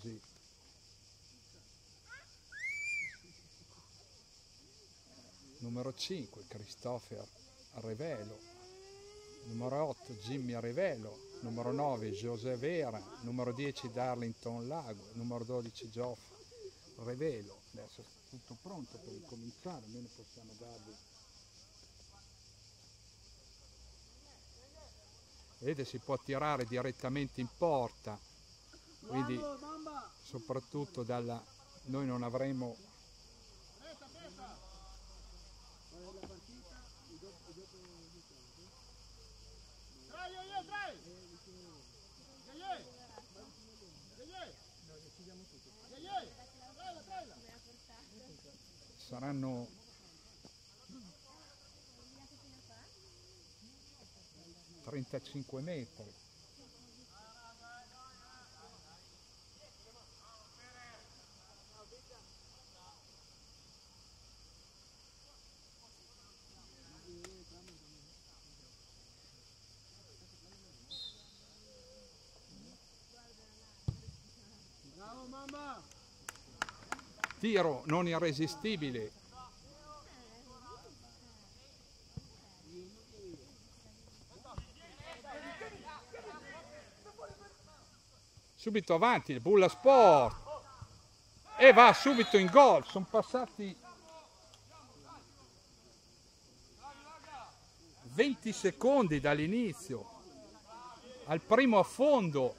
così. Numero 5 Christopher Revelo, numero 8 Jimmy Revelo, numero 9 José Vera, numero 10 Darlington Lago, numero 12 Geoff Revelo. Adesso è tutto pronto per ricominciare, almeno possiamo darvi. Vedete si può tirare direttamente in porta, quindi soprattutto dalla... noi non avremo saranno trentacinque metri tiro non irresistibile. Subito avanti il Bulla Sport. E va subito in gol sono passati 20 secondi dall'inizio al primo affondo.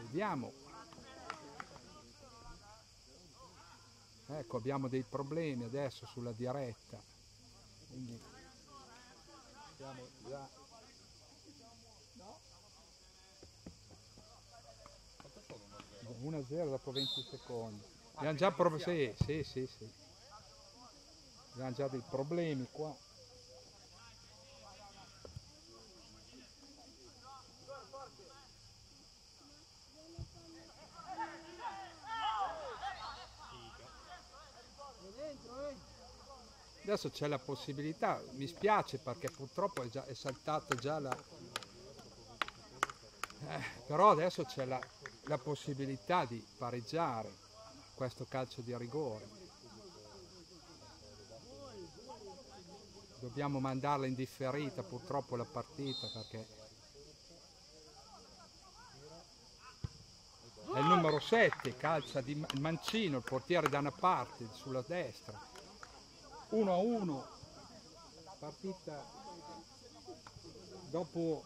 Vediamo ecco abbiamo dei problemi adesso sulla diretta. Quindi siamo già 1-0 dopo 20 secondi. Abbiamo già prov- sì, sì, sì, sì. abbiamo già dei problemi qua adesso c'è la possibilità mi spiace perché purtroppo è, già, è saltata già la eh, però adesso c'è la, la possibilità di pareggiare questo calcio di rigore. Dobbiamo mandarla in differita purtroppo la partita perché è il numero 7 calcia di Mancino il portiere da una parte sulla destra 1 a 1 partita dopo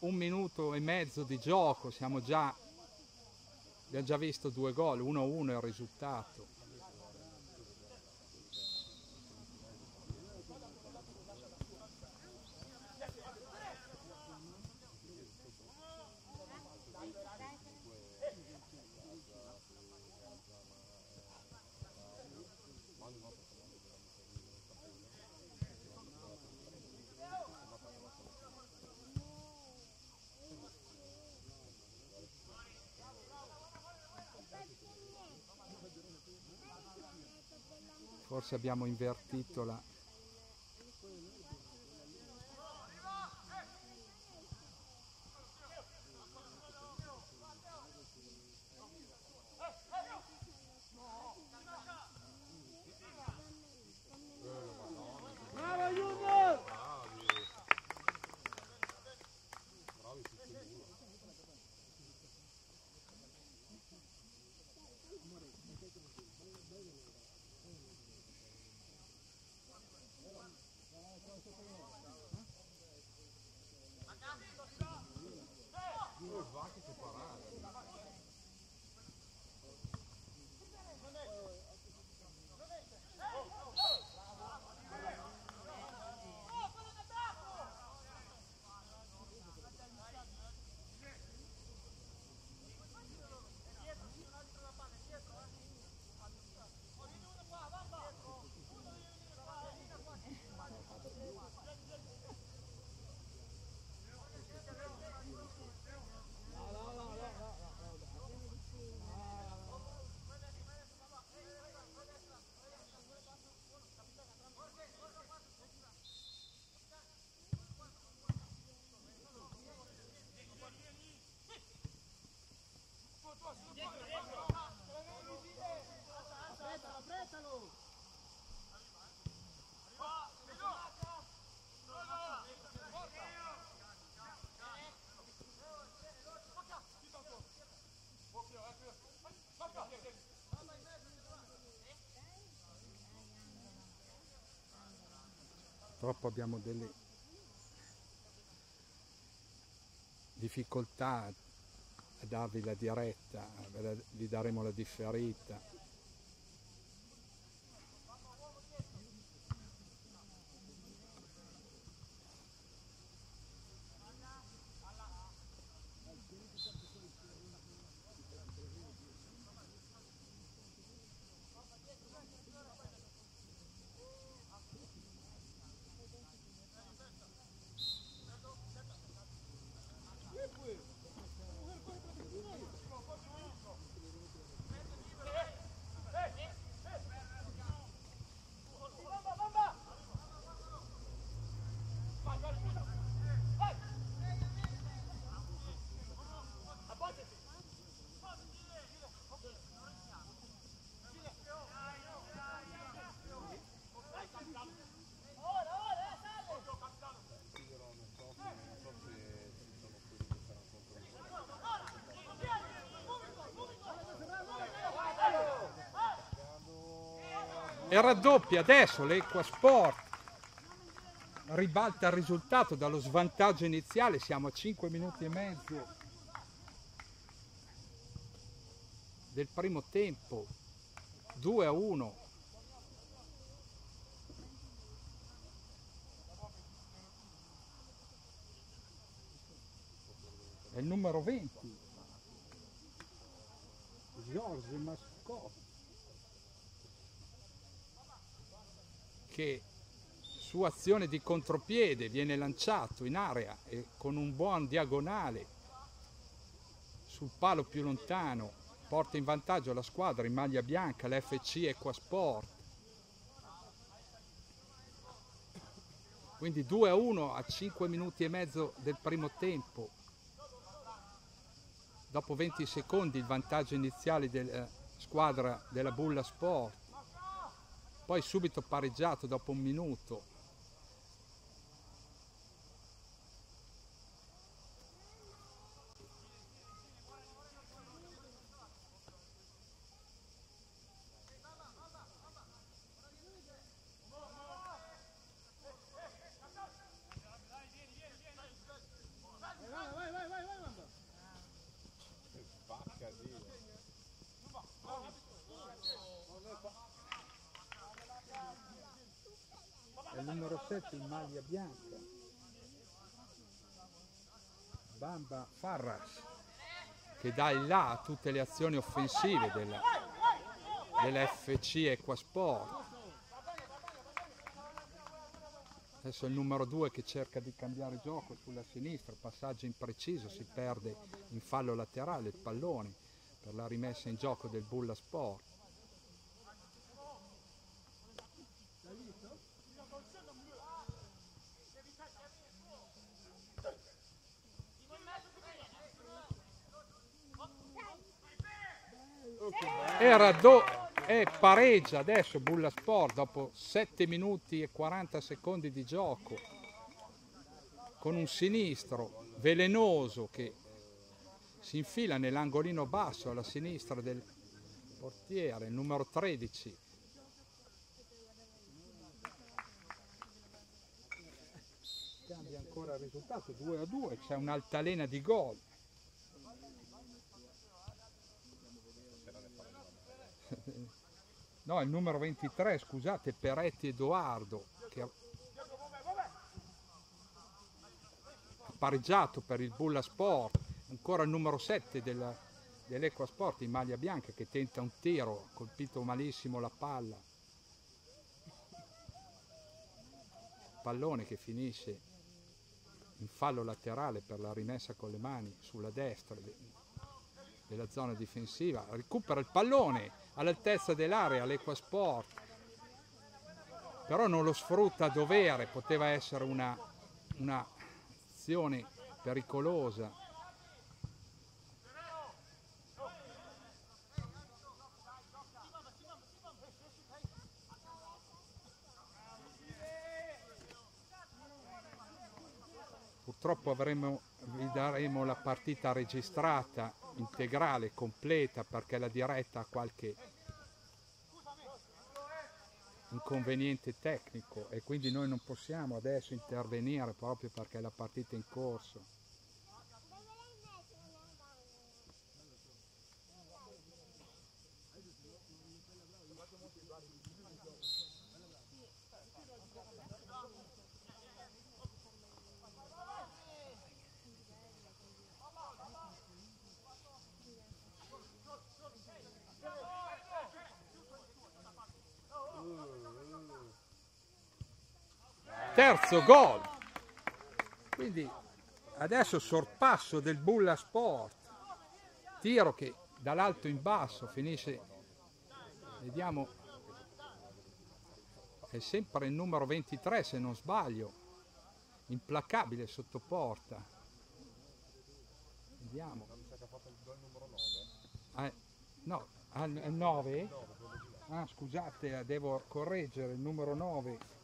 un minuto e mezzo di gioco siamo già abbiamo già visto due gol 1 a 1 è il risultato forse abbiamo invertito la purtroppo abbiamo delle difficoltà a darvi la diretta, vi daremo la differita. E raddoppia adesso l'Equa Sport. Ribalta il risultato dallo svantaggio iniziale siamo a 5 minuti e mezzo del primo tempo. 2 a 1 è il numero 20 Giorgio Mascotti che su azione di contropiede viene lanciato in area e con un buon diagonale sul palo più lontano porta in vantaggio la squadra in maglia bianca, l'FC Equasport. Quindi 2 a 1 a 5 minuti e mezzo del primo tempo. Dopo 20 secondi il vantaggio iniziale della squadra della Bulla Sport poi subito pareggiato dopo un minuto il numero 7 in maglia bianca Bamba Farras che dà il là a tutte le azioni offensive della, dell'FC Equasport adesso il numero 2 che cerca di cambiare gioco sulla sinistra. Passaggio impreciso si perde in fallo laterale il pallone per la rimessa in gioco del Bulla Sport do e pareggia adesso Bulla Sport dopo 7 minuti e 40 secondi di gioco con un sinistro velenoso che si infila nell'angolino basso alla sinistra del portiere, numero 13. Cambia ancora il risultato, 2 a 2, c'è un'altalena di gol. no, il numero 23, scusate, Peretti Edoardo, che ha pareggiato per il Bulla Sport, ancora il numero 7 del, dell'Equa Sport in maglia bianca che tenta un tiro, colpito malissimo la palla. Pallone che finisce in fallo laterale per la rimessa con le mani sulla destra della zona difensiva, recupera il pallone all'altezza dell'area, l'Equasport, però non lo sfrutta a dovere, poteva essere una, una pericolosa. Purtroppo avremo, vi daremo la partita registrata integrale, completa, perché la diretta ha qualche inconveniente tecnico e quindi noi non possiamo adesso intervenire proprio perché la partita è in corso. Terzo gol. Quindi adesso sorpasso del Bulla Sport. Tiro che dall'alto in basso finisce vediamo è sempre il numero 23 se non sbaglio implacabile sotto porta. Vediamo. Eh, no al 9 ah scusate devo correggere il numero 9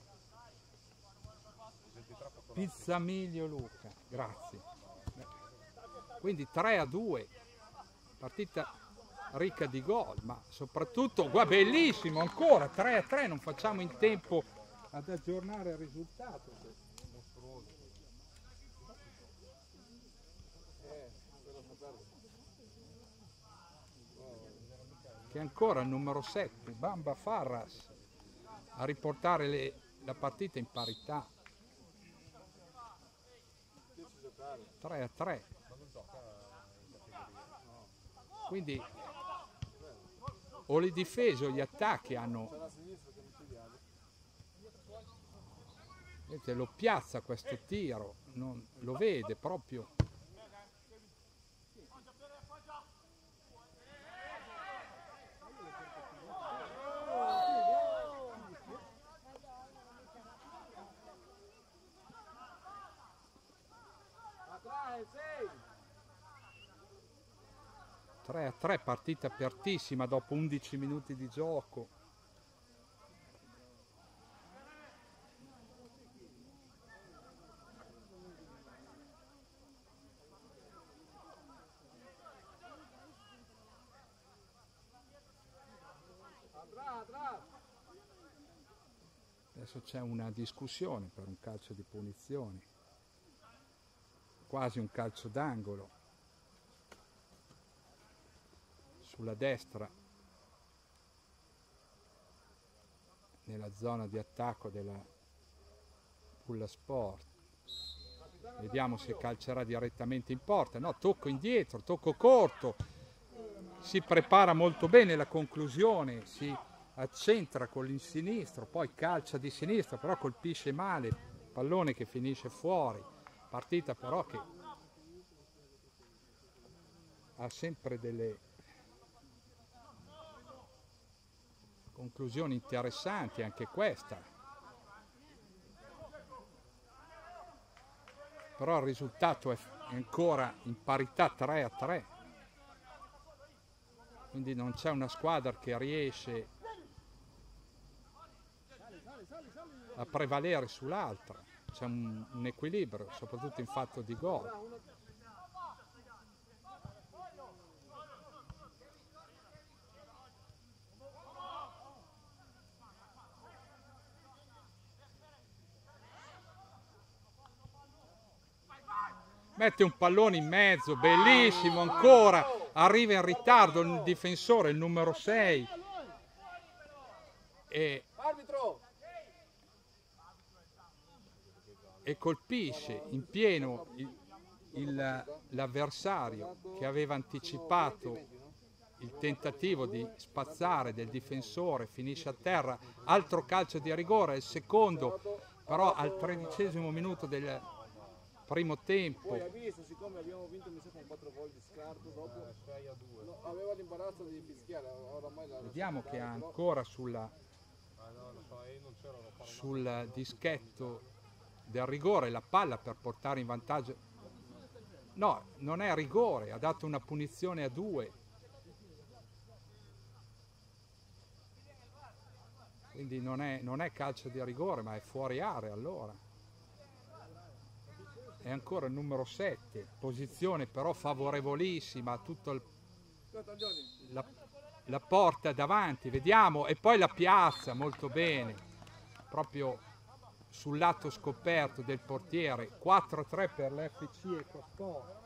Pizzamiglio Luca, grazie. Quindi 3 a 2, partita ricca di gol, ma soprattutto, qua bellissimo ancora, 3 a 3, non facciamo in tempo ad aggiornare il risultato. Che ancora il numero 7, Bamba Farras, a riportare le, la partita in parità. 3 a 3 quindi o le difese o gli attacchi hanno lo piazza questo tiro non, lo vede proprio 3 a 3, partita apertissima dopo 11 minuti di gioco. Adesso c'è una discussione per un calcio di punizione, quasi un calcio d'angolo. sulla destra nella zona di attacco della Pulla Sport. Vediamo se calcerà direttamente in porta. No, tocco indietro, tocco corto. Si prepara molto bene la conclusione si accentra con il sinistro poi calcia di sinistra però colpisce male. Pallone che finisce fuori partita però che ha sempre delle conclusioni interessanti anche questa. Però il risultato è ancora in parità 3 a 3. Quindi non c'è una squadra che riesce a prevalere sull'altra. C'è un, un equilibrio, soprattutto in fatto di gol. mette un pallone in mezzo, bellissimo ancora, arriva in ritardo il difensore, il numero 6. E, e colpisce in pieno l'avversario che aveva anticipato il tentativo di spazzare del difensore, finisce a terra, altro calcio di rigore, il secondo però al tredicesimo minuto del, primo tempo. Poi ha visto, siccome abbiamo vinto mi sa con 4 gol di scarto dopo, 6 a 2. No, aveva l'imbarazzo di fischiare, oramai la Vediamo che ha ancora sulla, sul dischetto del rigore la palla per portare in vantaggio. No, non è rigore, ha dato una punizione a due. Quindi non è, non è calcio di rigore, ma è fuori area allora è ancora il numero 7, posizione però favorevolissima, tutto il, la, la porta davanti, vediamo, e poi la piazza molto bene, proprio sul lato scoperto del portiere, 4-3 per l'FC EcoSport.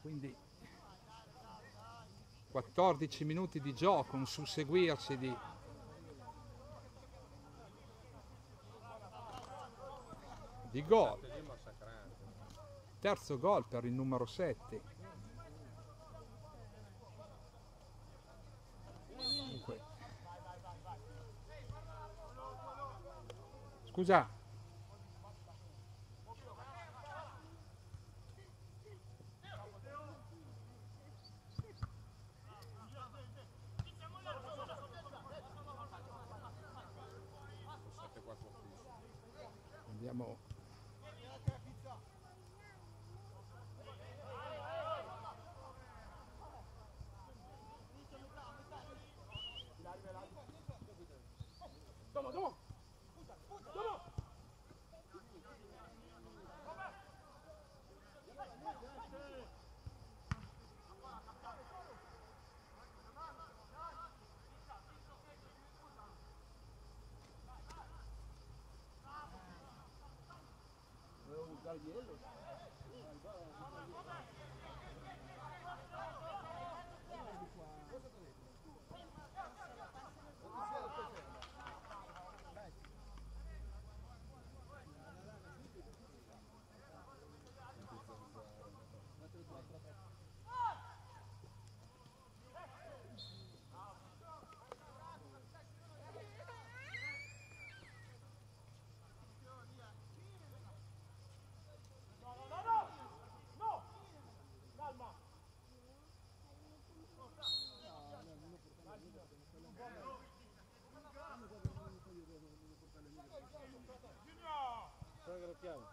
Quindi 14 minuti di gioco, un susseguirsi di di gol. Terzo gol per il numero 7. Scusa. al hielo. Santiago.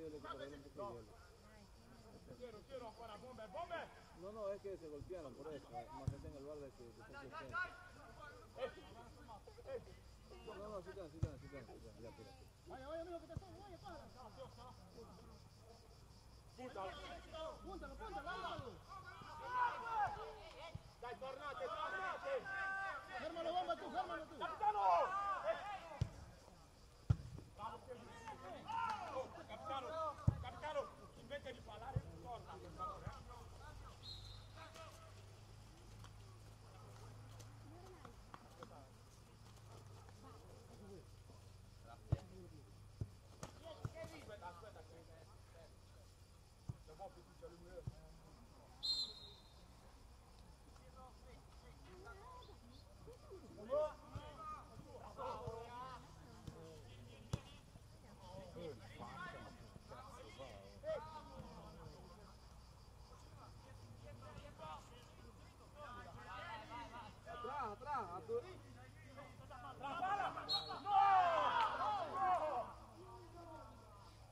Un poco de hielo. No, no, es que se golpearon por eso. Más gente en el bar de que. No, no, sí están, sí están, sí están. sí están, Ya, espera. Vaya, vaya, amigo, que te tomo, vaya, para. Púntalo, púntalo. Dai, tornate! Invece di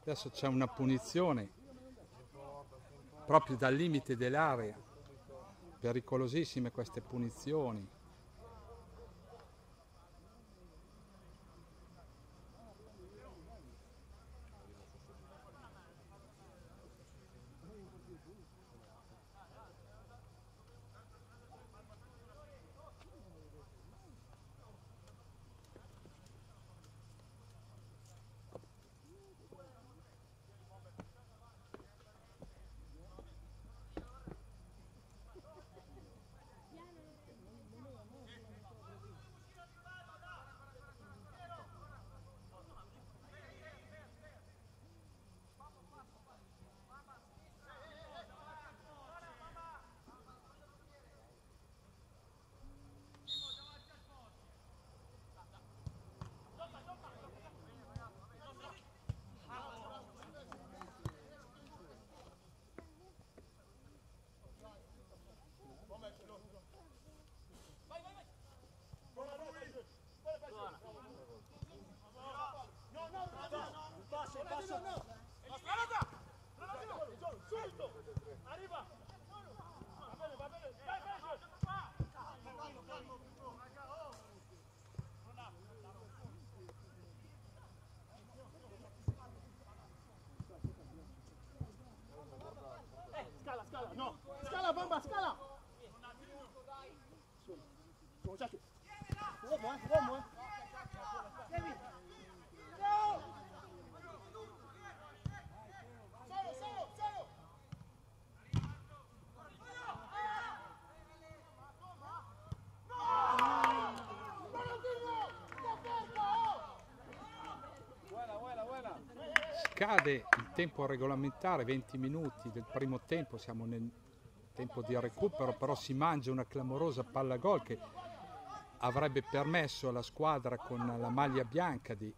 Adesso c'è una punizione proprio dal limite dell'area. Pericolosissime queste punizioni. Scade il tempo regolamentare, 20 minuti del primo tempo, siamo nel tempo di recupero, però si mangia una clamorosa palla gol che avrebbe permesso alla squadra con la maglia bianca di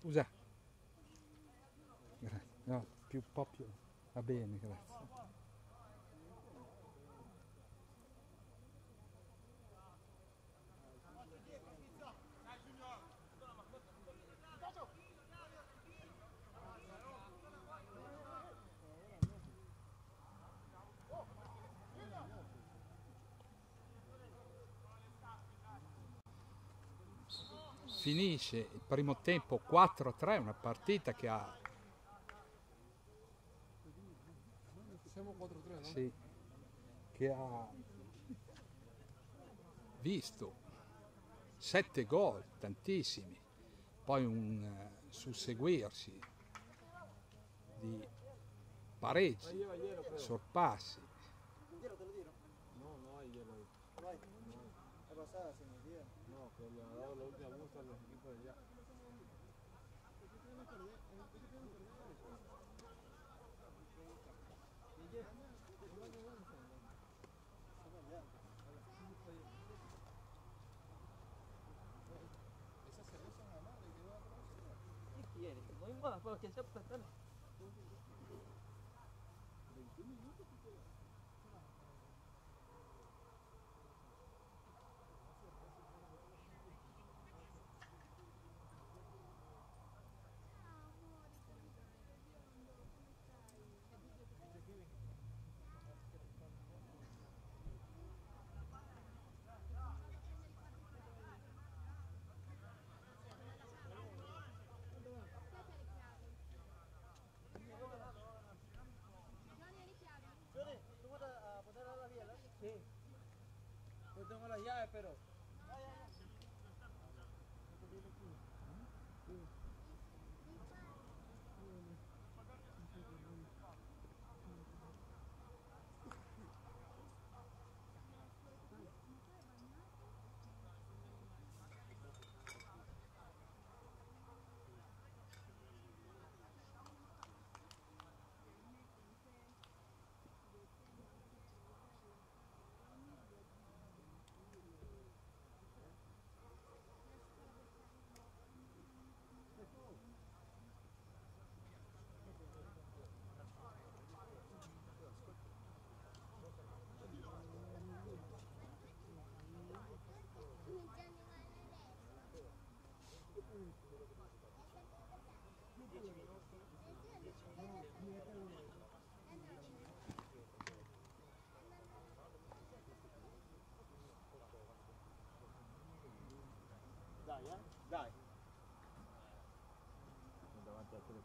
Scusa. No, più un. Va bene, grazie. Finisce il primo tempo 4-3, una partita che ha Siamo 4-3, no? Sì, che ha visto sette gol, tantissimi, poi un eh, susseguirsi di pareggi, sorpassi. que le ha dado la última gusto a los equipos de allá. ¿Qué quieres? No hay más, 21 minutos que.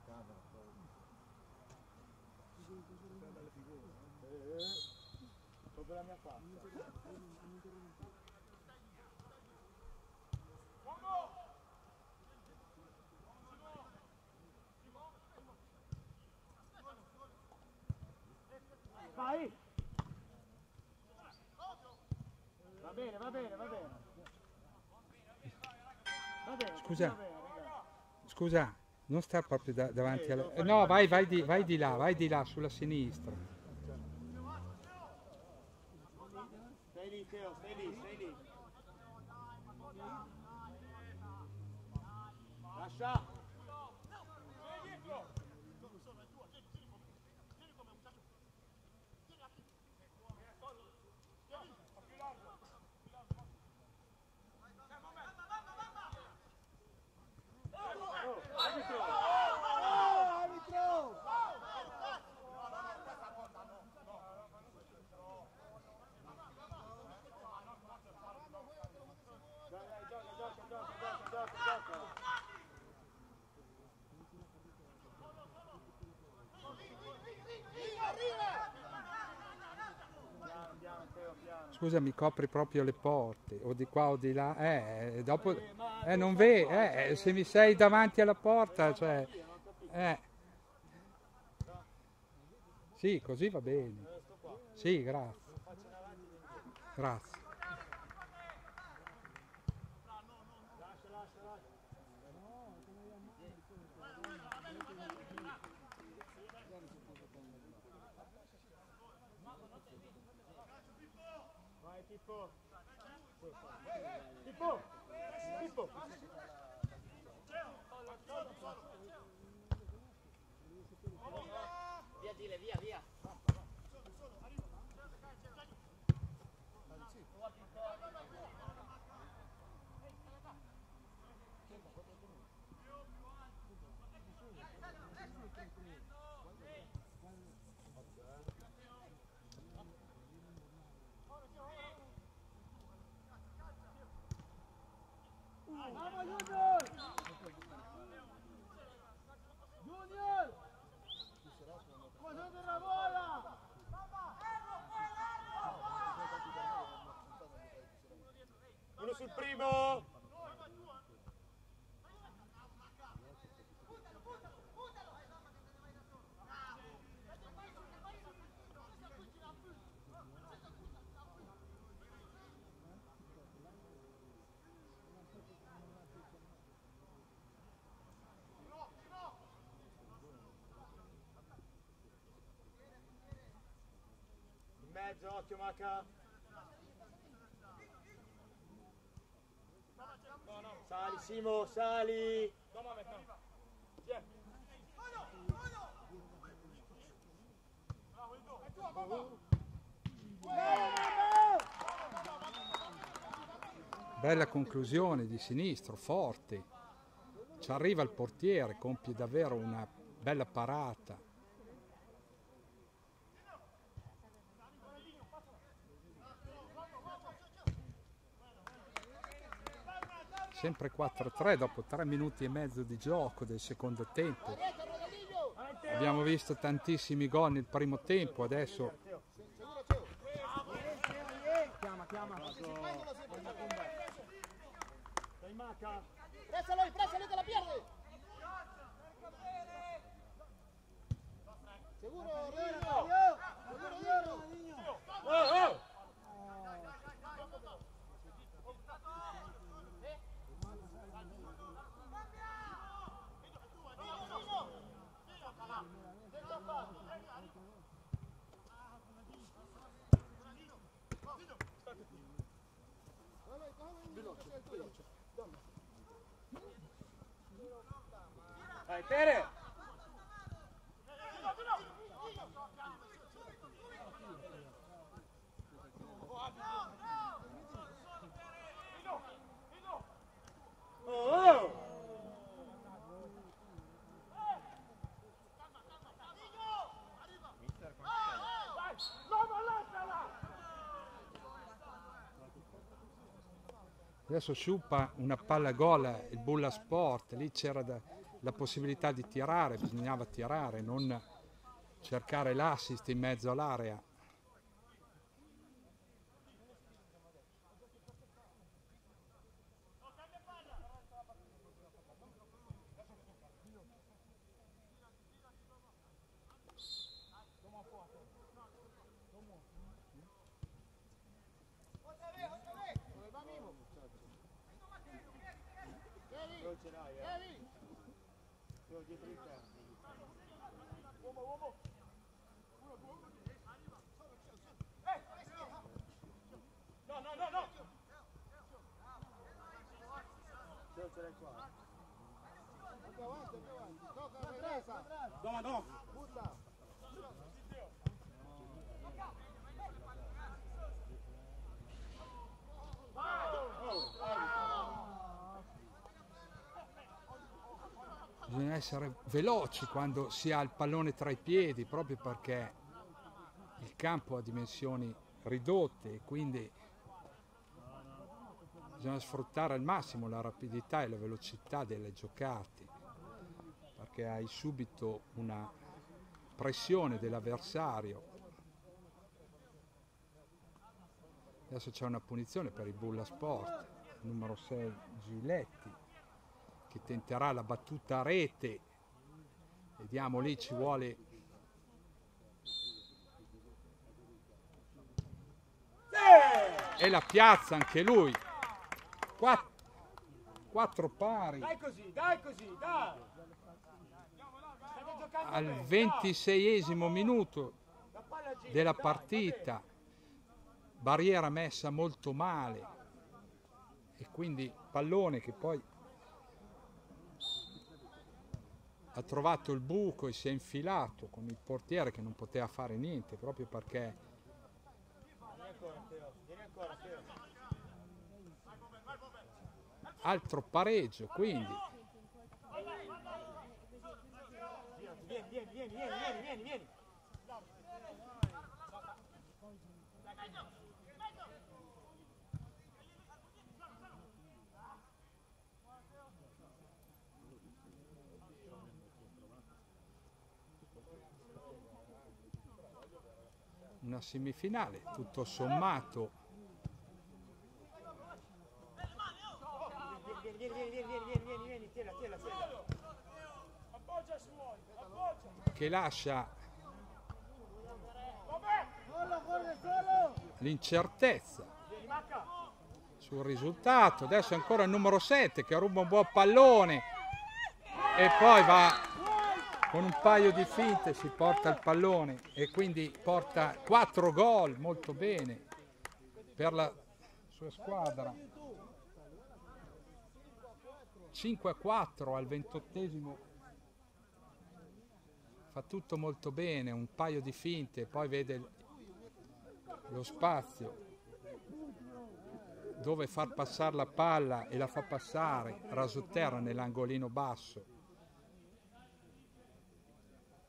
Davanti alla telecamera. Eh, eh. Proprio la mia faccia. Vai! Va bene, va bene, va bene. Va bene. Scusa. va bene. Scusa, non sta proprio da- davanti alla... eh, No, vai, vai, di, vai di là, vai di là, sulla sinistra. Stai lì, Teo, stai lì, stai lì. Lascia. Scusa, mi copri proprio le porte, o di qua o di là. Eh, dopo... Eh, non vedi, eh, se mi sei davanti alla porta, cioè... Eh. Sì, così va bene. Sì, grazie. Grazie. Pipo! Pipo! Pipo! Uno sul primo. Mezzo, occhio Maca. Sali Simo, sali. Bella conclusione di sinistro, forte. Ci arriva il portiere, compie davvero una bella parata. Sempre 4-3 dopo 3 minuti e mezzo di gioco del secondo tempo. Abbiamo visto tantissimi gol nel primo tempo, adesso Chiama, chiama. Dai Maca. ¡Présalo ahí, présalo, te la pierde! ¡Seguro, Rodrigo! ¡Seguro, Rodrigo! Oh, oh. Dai Tere. Adesso sciupa una palla gola il Bulla Sport, lì c'era da- la possibilità di tirare, bisognava tirare, non cercare l'assist in mezzo all'area. Non ce l'hai, eh. Sono dietro di te. No, no, no, no. Non ce l'hai qua. Più avanti, più avanti. Tocca, regresa. No, no. Butta. Bisogna essere veloci quando si ha il pallone tra i piedi, proprio perché il campo ha dimensioni ridotte e quindi bisogna sfruttare al massimo la rapidità e la velocità delle giocate, perché hai subito una pressione dell'avversario Adesso c'è una punizione per il Bulla Sport, numero 6 Giletti, che tenterà la battuta a rete. Vediamo lì ci vuole e la piazza anche lui. Quattro, quattro pari Dai così, dai così, dai! Al bene, 26esimo minuto della partita. Barriera messa molto male e quindi pallone che poi ha trovato il buco e si è infilato con il portiere che non poteva fare niente proprio perché Vieni ancora, Teo, vieni ancora, Teo. Altro pareggio quindi. Una semifinale tutto sommato Vieni, vieni, vieni, vieni, vieni, vieni, vieni, tiela, tiela, tiela. Appoggia se vuoi, appoggia. che lascia l'incertezza sul risultato. Adesso è ancora il numero 7 che ruba un buon pallone e poi va con un paio di finte si porta il pallone e quindi porta 4 gol, molto bene per la sua squadra. 5 a 4 al ventottesimo. Fa tutto molto bene, un paio di finte, poi vede lo spazio dove far passare la palla e la fa passare rasoterra nell'angolino basso.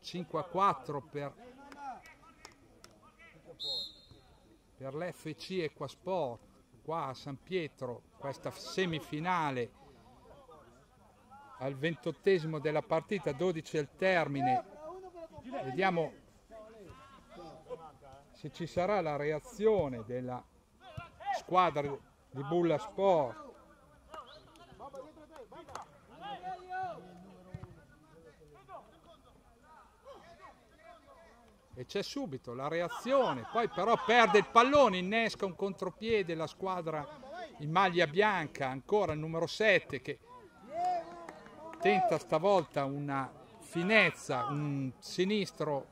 5 a 4 per, per l'FC Equasport qua a San Pietro questa semifinale al ventottesimo della partita 12 al termine. Vediamo se ci sarà la reazione della squadra di Bulla Sport. E c'è subito la reazione poi però perde il pallone innesca un contropiede la squadra in maglia bianca ancora il numero 7 che tenta stavolta una finezza un sinistro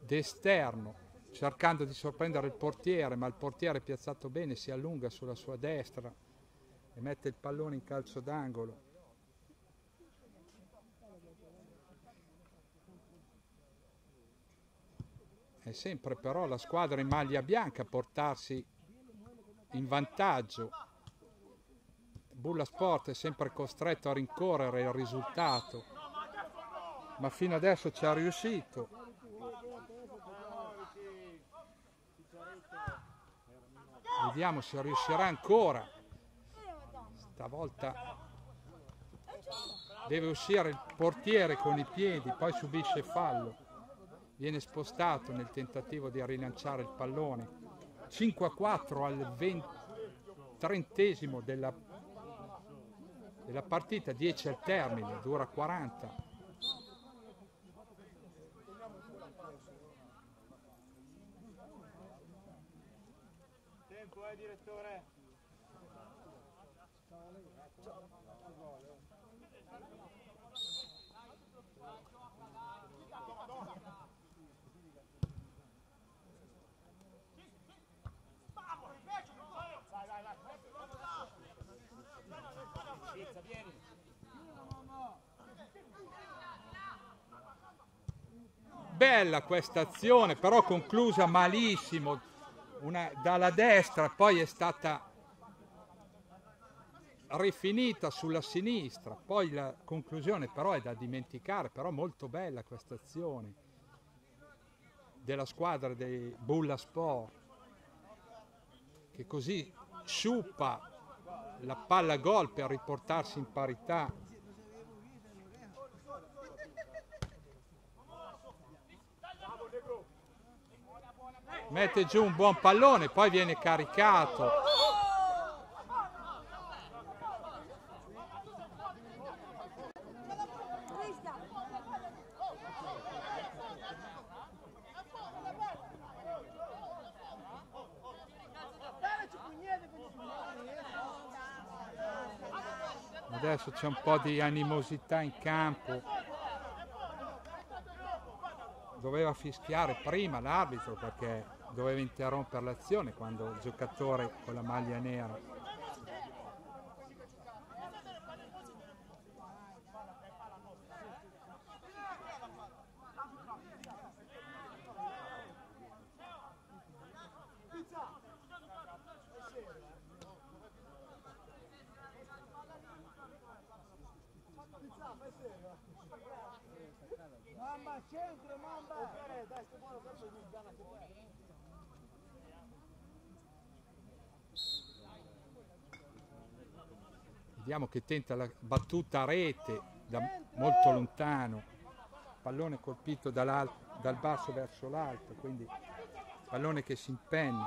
d'esterno cercando di sorprendere il portiere ma il portiere piazzato bene si allunga sulla sua destra e mette il pallone in calcio d'angolo è sempre però la squadra in maglia bianca a portarsi in vantaggio. Bulla Sport è sempre costretto a rincorrere il risultato, ma fino adesso ci ha riuscito. Vediamo se riuscirà ancora. Stavolta deve uscire il portiere con i piedi, poi subisce fallo viene spostato nel tentativo di rilanciare il pallone 5 a 4 al 20 trentesimo della, della partita 10 al termine dura 40 Tempo, eh, direttore. Bella questa azione però conclusa malissimo. Una, dalla destra poi è stata rifinita sulla sinistra. Poi la conclusione però è da dimenticare però molto bella questa azione della squadra dei Bulla Sport che così sciuppa la palla gol per riportarsi in parità mette giù un buon pallone, poi viene caricato. Adesso c'è un po' di animosità in campo. Doveva fischiare prima l'arbitro perché doveva interrompere l'azione quando il giocatore con la maglia nera Mamba, centro, mamba! Dai, sto buono, questo è il gana che fai. Che tenta la battuta a rete da molto lontano. Pallone colpito dal basso verso l'alto, quindi pallone che si impenna.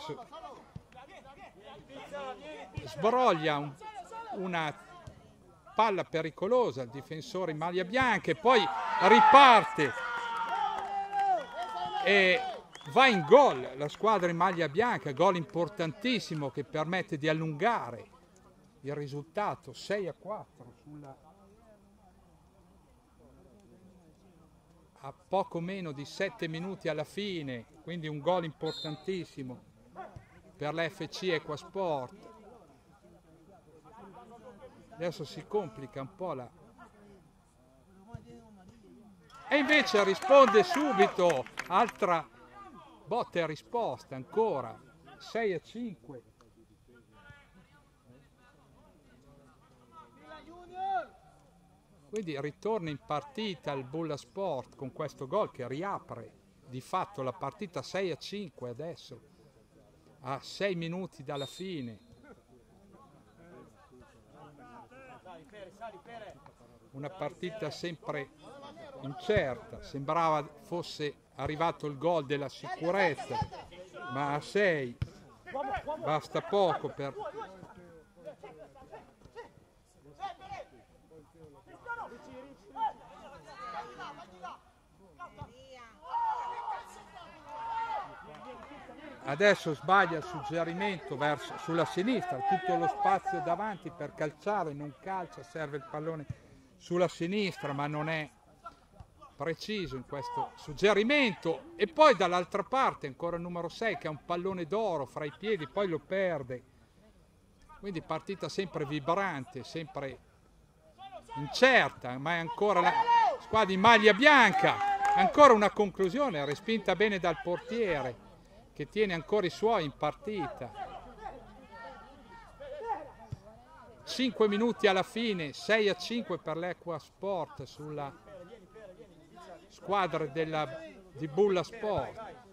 Adesso sbroglia un- una palla pericolosa il difensore in maglia bianca e poi riparte e va in gol la squadra in maglia bianca, gol importantissimo che permette di allungare il risultato 6 a 4 sulla a poco meno di 7 minuti alla fine, quindi un gol importantissimo per l'FC Equasport. Adesso si complica un po' la... E invece risponde subito, altra botta e risposta ancora, 6 a 5. Quindi ritorna in partita il Bulla Sport con questo gol che riapre di fatto la partita 6 a 5 adesso, a 6 minuti dalla fine. Una partita sempre incerta, sembrava fosse arrivato il gol della sicurezza, ma a 6 basta poco per Adesso sbaglia il suggerimento verso, sulla sinistra, tutto lo spazio davanti per calciare, non calcia, serve il pallone sulla sinistra, ma non è preciso in questo suggerimento. E poi dall'altra parte ancora il numero 6 che ha un pallone d'oro fra i piedi, poi lo perde. Quindi partita sempre vibrante, sempre incerta, ma è ancora la squadra in maglia bianca. Ancora una conclusione, respinta bene dal portiere che tiene ancora i suoi in partita. 5 minuti alla fine, 6 a 5 per l'Equa Sport sulla squadra della, di Bulla Sport.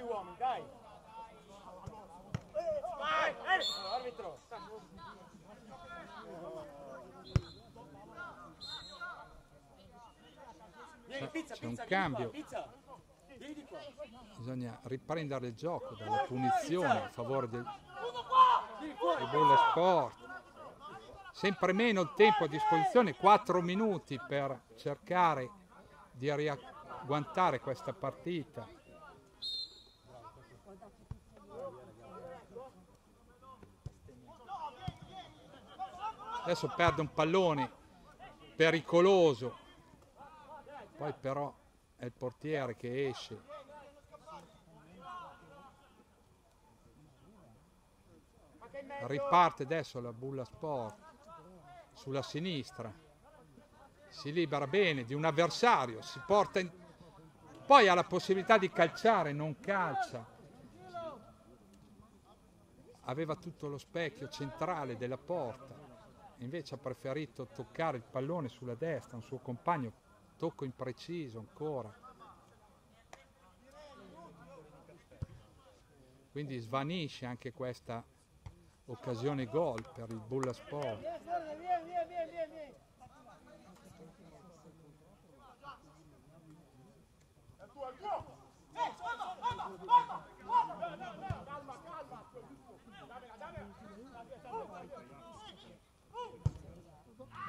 Sugli uomini, dai. Vai, arbitro. C'è un cambio. Bisogna riprendere il gioco dalla punizione a favore del, del Bulla Sport. Sempre meno il tempo a disposizione, 4 minuti per cercare di riagguantare questa partita. Adesso perde un pallone pericoloso. Poi però è il portiere che esce. Riparte adesso la bulla sport sulla sinistra. Si libera bene di un avversario, si porta in... Poi ha la possibilità di calciare, non calcia. Aveva tutto lo specchio centrale della porta, invece ha preferito toccare il pallone sulla destra, un suo compagno, tocco impreciso ancora. Quindi svanisce anche questa occasione gol per il Bulla Sport. Bien, Jorge,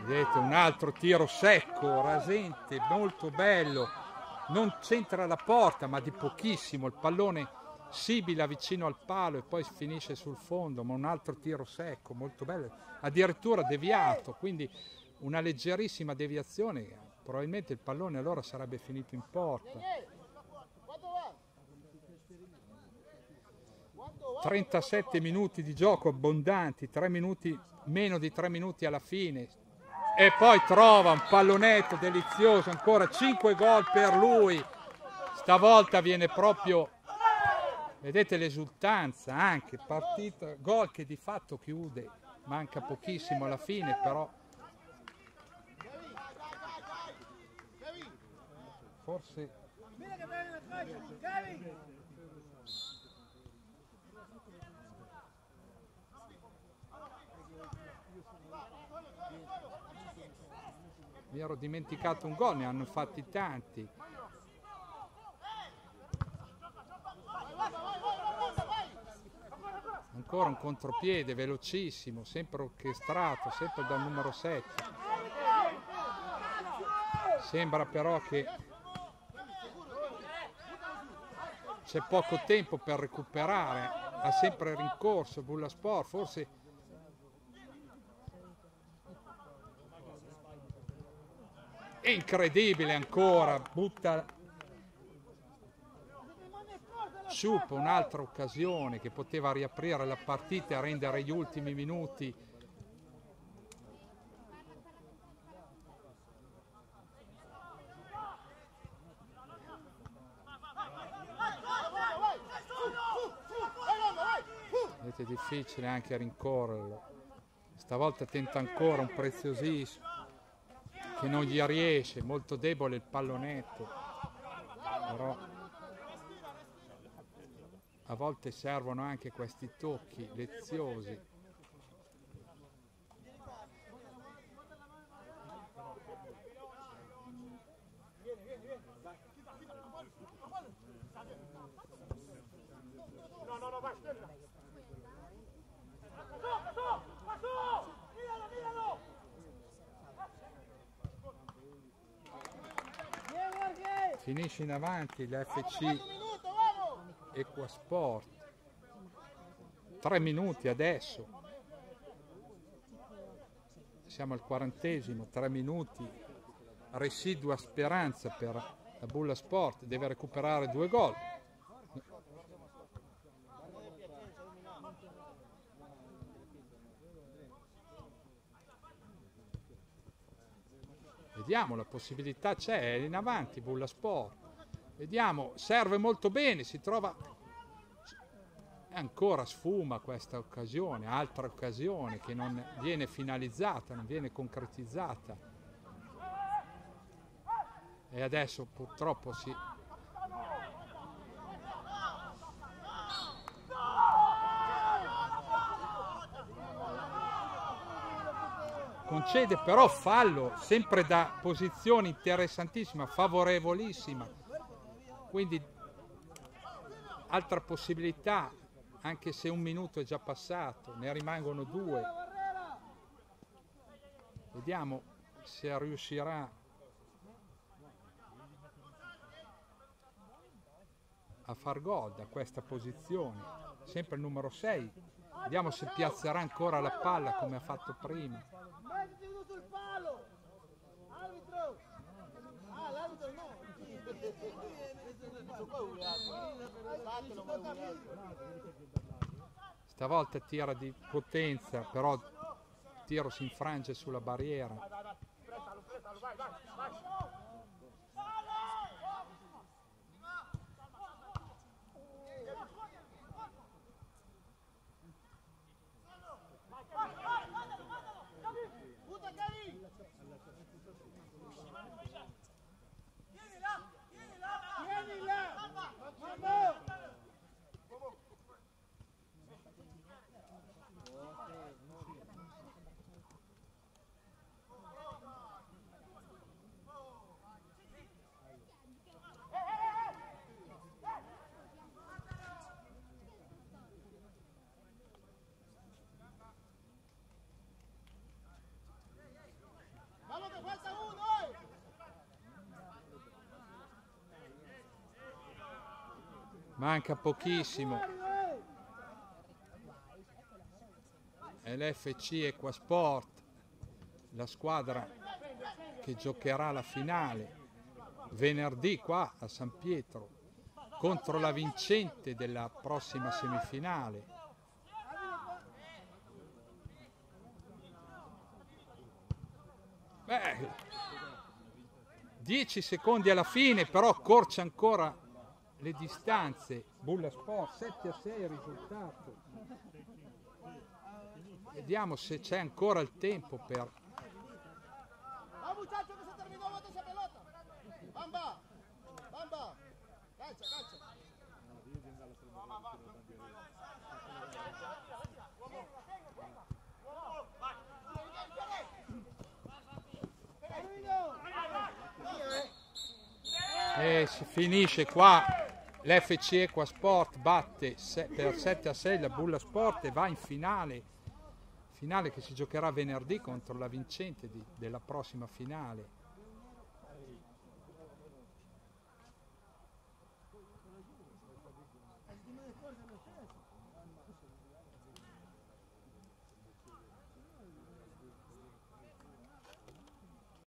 Vedete un altro tiro secco, rasente, molto bello. Non c'entra la porta, ma di pochissimo. Il pallone sibila vicino al palo e poi finisce sul fondo, ma un altro tiro secco, molto bello. Addirittura deviato, quindi una leggerissima deviazione. Probabilmente il pallone allora sarebbe finito in porta. ¿Cuánto va? 37 minuti di gioco abbondanti, 3 minuti, meno di 3 minuti alla fine. E poi trova un pallonetto delizioso, ancora 5 gol per lui. Stavolta viene proprio, vedete l'esultanza anche, partita, gol che di fatto chiude, manca pochissimo alla fine, però forse mi ero dimenticato un gol, ne hanno fatti tanti. Ancora un contropiede velocissimo, sempre orchestrato, sempre dal numero 7. Sembra però che c'è poco tempo per recuperare, ha sempre rincorso Bulla Sport, forse incredibile ancora, butta Sciup un'altra occasione che poteva riaprire la partita e rendere gli ultimi minuti è difficile anche rincorrerlo. Stavolta tenta ancora un preziosissimo che non gli riesce, molto debole il pallonetto. Però a volte servono anche questi tocchi leziosi. Finisce in avanti l'FC. Equasport. Tre minuti adesso. Siamo al quarantesimo, tre minuti. Residua speranza per la Bulla Sport, deve recuperare due gol. Vediamo, la possibilità c'è, è in avanti Bulla Sport. Vediamo, serve molto bene, si trova... Ancora sfuma questa occasione, altra occasione che non viene finalizzata, non viene concretizzata. E adesso purtroppo si... concede però fallo sempre da posizione interessantissima, favorevolissima. Quindi altra possibilità, anche se un minuto è già passato, ne rimangono due. Vediamo se riuscirà a far gol da questa posizione. Sempre il numero 6 Vediamo se piazzerà ancora la palla come ha fatto prima. Mettiti uno sul palo! Arbitro! Ah, l'arbitro no! Stavolta tira di potenza, però il tiro si infrange sulla barriera. Manca pochissimo. È l'FC Equasport, la squadra che giocherà la finale venerdì qua a San Pietro contro la vincente della prossima semifinale. Beh, 10 secondi alla fine, però accorcia ancora le distanze. Bulla Sport 7 a 6 il risultato. Vediamo se c'è ancora il tempo per. E si finisce qua. L'FC Equasport batte se- per 7 a 6 la Bulla Sport e va in finale. Finale che si giocherà venerdì contro la vincente di- della prossima finale.